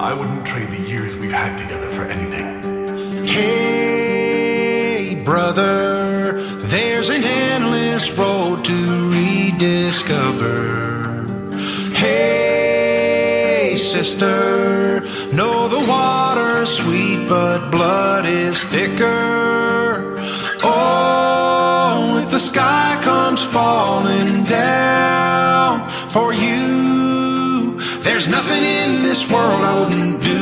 I wouldn't trade the years we've had together for anything. Hey, brother, there's an endless road to rediscover. Hey, sister, know the water's sweet, but blood is thicker. Oh, if the sky comes falling down for you, there's nothing in this world I wouldn't do.